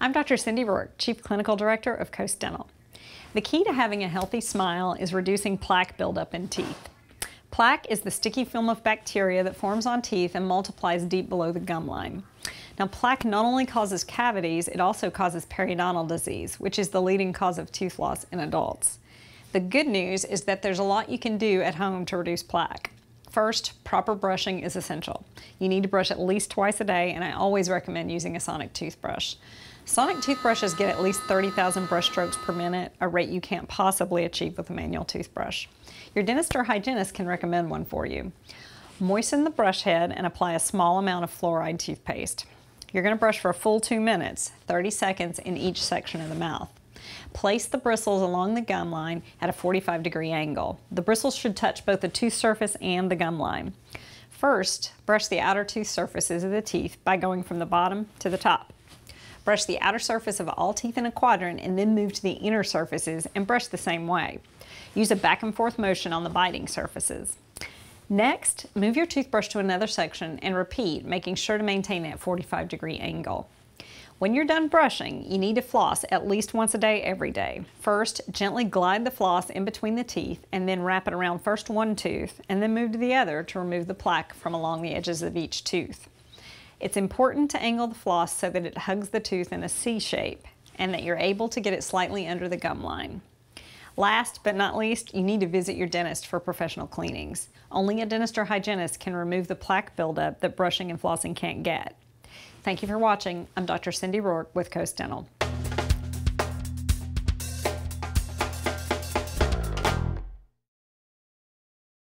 I'm Dr. Cindy Roark, Chief Clinical Director of Coast Dental. The key to having a healthy smile is reducing plaque buildup in teeth. Plaque is the sticky film of bacteria that forms on teeth and multiplies deep below the gum line. Now, plaque not only causes cavities, it also causes periodontal disease, which is the leading cause of tooth loss in adults. The good news is that there's a lot you can do at home to reduce plaque. First, proper brushing is essential. You need to brush at least twice a day, and I always recommend using a sonic toothbrush. Sonic toothbrushes get at least 30,000 brush strokes per minute, a rate you can't possibly achieve with a manual toothbrush. Your dentist or hygienist can recommend one for you. Moisten the brush head and apply a small amount of fluoride toothpaste. You're going to brush for a full two minutes, 30 seconds in each section of the mouth. Place the bristles along the gum line at a 45 degree angle. The bristles should touch both the tooth surface and the gum line. First, brush the outer tooth surfaces of the teeth by going from the bottom to the top. Brush the outer surface of all teeth in a quadrant and then move to the inner surfaces and brush the same way. Use a back and forth motion on the biting surfaces. Next, move your toothbrush to another section and repeat, making sure to maintain that 45 degree angle. When you're done brushing, you need to floss at least once a day every day. First, gently glide the floss in between the teeth and then wrap it around first one tooth and then move to the other to remove the plaque from along the edges of each tooth. It's important to angle the floss so that it hugs the tooth in a C shape and that you're able to get it slightly under the gum line. Last but not least, you need to visit your dentist for professional cleanings. Only a dentist or hygienist can remove the plaque buildup that brushing and flossing can't get. Thank you for watching. I'm Dr. Cindy Roark with Coast Dental.